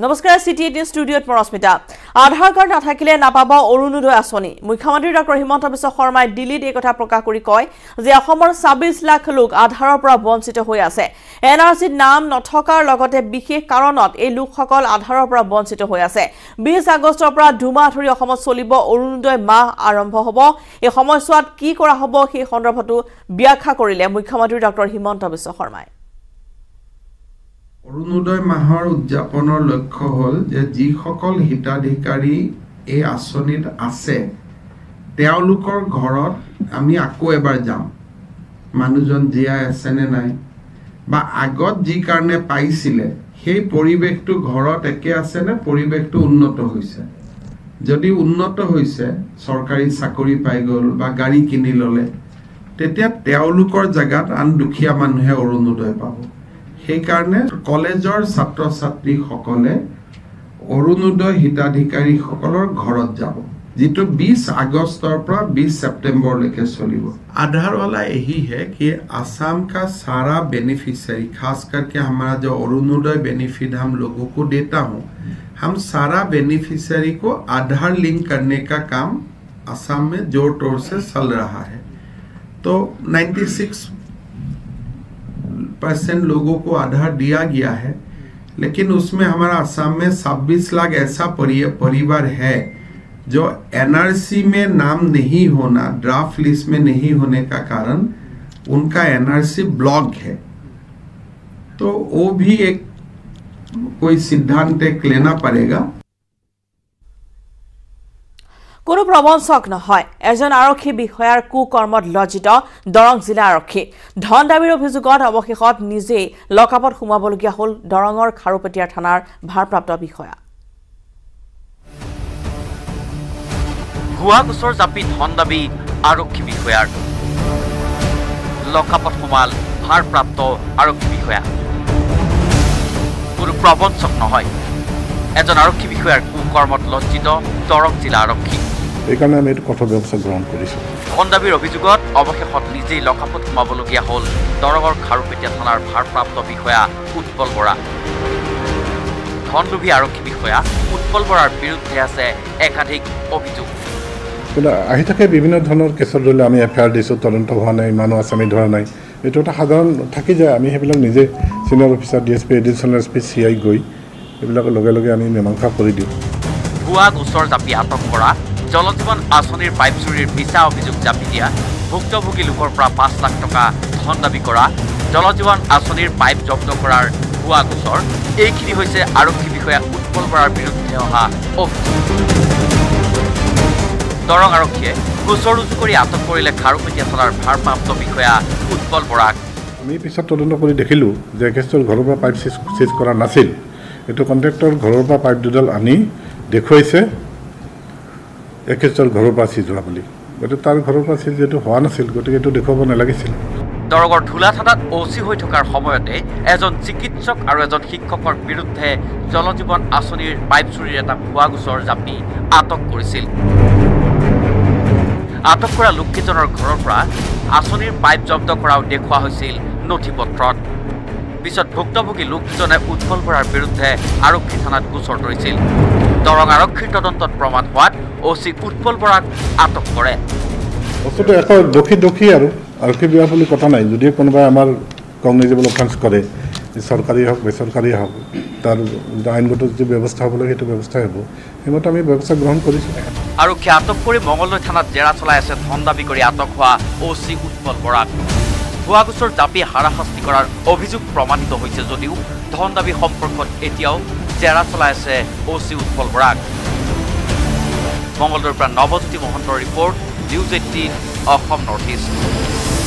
নমস্কাৰ city eighteen ষ্টুডিঅ'ত মই ৰশ্মিতা। আধাৰ কাৰ্ড নাথাকিলে নাপাব অৰুণোদয় আঁচনি। মুখ্যমন্ত্ৰী ডক্টৰ হিমন্ত বিশ্ব শৰ্মাই দিল্লীত এই কথা প্ৰকাশ কৰি কয় যে অসমৰ ছাব্বিছ লাখ লোক আধাৰৰ পৰা বঞ্চিত হৈ আছে। এন আৰ চিত নাম নথকাৰ লগতে বিশেষ কাৰণত এই লোকসকল আধাৰৰ পৰা বঞ্চিত হৈ আছে। বিছ আগষ্টৰ পৰা দুমাহ ধৰি অসমত চলিব অৰুণোদয় মাহ আৰম্ভ হ'ব। এই সময়ছোৱাত কি কৰা হ'ব সেই সন্দৰ্ভতো ব্যাখ্যা কৰিলে মুখ্যমন্ত্ৰী ডক্টৰ হিমন্ত বিশ্ব শৰ্মাই। অৰুণোদয় মাহৰ উদযাপনৰ লক্ষ্য হ'ল যে যিসকল হিতাধিকাৰী এই আঁচনিত আছে তেওঁলোকৰ ঘৰত আমি আকৌ এবাৰ যাম। মানুহজন জীয়াই আছেনে নাই? বা আগত যি কাৰণে পাইছিলে সেই পৰিৱেশটো ঘৰত একে আছেনে পৰিৱেশটো উন্নত হৈছে? যদি উন্নত হৈছে চৰকাৰী চাকৰি পাই গ'ল বা গাড়ী কিনি ল'লে তেতিয়া তেওঁলোকৰ জেগাত আন দুখীয়া মানুহে অৰুণোদয় পাব। সেইকাৰণে কলেজৰ ছাত্ৰ ছাত্ৰীসকলে অৰুণোদয় হিতাধিকাৰীসকলৰ ঘৰত যাব যিটো বিশ আগষ্টৰ পৰা বিশ ছেপ্টেম্বৰলৈকে চলিব आधार वाला यही है कि असम का सारा बेनिफिशियरी खास करके हमारा जो अरुणोदय बेनिफिट हम लोगों को देता हूँ हम सारा बेनिफिशियरी को आधार लिंक करने का काम असम में जोर तोर से चल रहा है तो 96 परसेंट लोगों को आधार दिया गया है, लेकिन उसमें हमारा असम में 26 लाख ऐसा परिवार है जो एनआरसी में नाम नहीं होना ड्राफ्ट लिस्ट में नहीं होने का कारण उनका एनआरसी ब्लॉक है। तो वो भी एक कोई सिद्धांत एक लेना पड़ेगा। কোনো প্ৰবঞ্চক নহয়। এজন আৰক্ষী বিষয়াৰ কুকৰ্মত লজ্জিত দৰং জিলা আৰক্ষী। ধন দাবীৰ অভিযোগত অৱশেষত নিজেই লকআপত সোমাবলগীয়া হ'ল দৰঙৰ খাৰুপেটীয়া থানাৰ ভাৰপ্ৰাপ্ত বিষয়া। ভুৱা গোচৰ জাপি ধন দাবী আৰক্ষী বিষয়াৰ। লকআপত সোমাল ভাৰপ্ৰাপ্ত আৰক্ষী বিষয়া। কোনো প্ৰবঞ্চক নহয়। এজন আৰক্ষী বিষয়াৰ কুকৰ্মত লজ্জিত দৰং জিলা আৰক্ষী। সেইকাৰণে আমি এইটো কঠোৰ ব্যৱস্থা গ্ৰহণ কৰিছোঁ। ধন দাবীৰ অভিযোগত অৱশেষত নিজেই লকআপত সোমাবলগীয়া হ'ল দৰঙৰ খাৰুপেটীয়া থানাৰ ভাৰপ্ৰাপ্ত বিষয়া উৎপল বৰা। ধনলোভী আৰক্ষী বিষয়া উৎপল বৰাৰ বিৰুদ্ধে আছে একাধিক অভিযোগ। কিন্তু আহি থাকে বিভিন্ন ধৰণৰ কেছত ধৰিলে আমি এফ আই আৰ দিছোঁ তদন্ত হোৱা নাই মানুহ আছে আমি ধৰা নাই। এইটো এটা সাধাৰণ থাকি যায়। আমি সেইবিলাক নিজে senior officer D S P additional S P C I গৈ এইবিলাকৰ লগে লগে আমি মীমাংসা কৰি দিওঁ। ভুৱা গোচৰ জাপি আটক কৰা জলজীৱন আঁচনিৰ পাইপ চুৰিৰ মিছা অভিযোগ জাপি দিয়া ভুক্তভোগী লোকৰ পৰা পাঁচ লাখ টকা ধন দাবী কৰা জলজীৱন আঁচনিৰ পাইপ জব্দ কৰাৰ ভুৱা গোচৰ এইখিনি হৈছে আৰক্ষী বিষয়া উৎপল বৰাৰ বিৰুদ্ধে অহা অভিযোগ। দৰং আৰক্ষীয়ে গোচৰ ৰুজু কৰি আটক কৰিলে খাৰুপেটীয়া থানাৰ ভাৰপ্ৰাপ্ত বিষয়া উৎপল বৰাক। আমি পিছত তদন্ত কৰি দেখিলোঁ যে একেষ্টৰ ঘৰৰ পৰা পাইপ চিজ কৰা নাছিল। এইটো কণ্ট্ৰেক্টৰ ঘৰৰ পৰা পাইপ দুডাল আনি দেখুৱাইছে। একেষ্টৰ ঘৰৰ পৰা চিজ হোৱা বুলি। গতিকে তাৰ ঘৰৰ পৰা চিজ যিহেতু হোৱা নাছিল গতিকে এইটো দেখুৱাব নালাগিছিল। দৰঙৰ ধূলা থানাত অচি হৈ থকাৰ সময়তে এজন চিকিৎসক আৰু এজন শিক্ষকৰ বিৰুদ্ধে জলজীৱন আঁচনিৰ পাইপ চুৰিৰ এটা ভুৱা গোচৰ জাপি আটক কৰিছিল। আটক কৰা লোককেইজনৰ ঘৰৰ পৰা আঁচনিৰ পাইপ জব্দ কৰাও দেখুওৱা হৈছিল নথি পত্ৰত পিছত ভুক্তভোগী লোককেইজনে উৎপল বৰাৰ বিৰুদ্ধে আৰক্ষী থানাত গোচৰ তৰিছিল দৰং আৰক্ষীৰ তদন্তত প্ৰমাণ হোৱাত অচি উৎপল বৰাক আটক কৰে। বস্তুটো এশ দোষী দোষী আৰু আৰক্ষী বিভাগ বুলি কথা নাই। যদি কোনোবাই আমাৰ কগনিজেবল অফেন্স কৰে চৰকাৰী হওক বেচৰকাৰী হওক তাৰ আইনগত যি ব্যৱস্থা হ'ব লাগে সেইটো ব্যৱস্থাই হ'ব। সেইমতে আমি ব্যৱস্থা গ্ৰহণ কৰিছোঁ। আৰক্ষীয়ে আটক কৰি মঙলদৈ থানাত জেৰা চলাই আছে ধন দাবী কৰি আটক হোৱা অ' চি উৎপল বৰাক। ভুৱা গোচৰ জাপি হাৰাশাস্তি কৰাৰ অভিযোগ প্ৰমাণিত হৈছে যদিও ধন দাবী সম্পৰ্কত এতিয়াও জেৰা চলাই আছে অ' চি উৎপল বৰাক। মঙলদৈৰ পৰা নৱজ্যোতি মহন্তৰ report news eighteen Assam north east.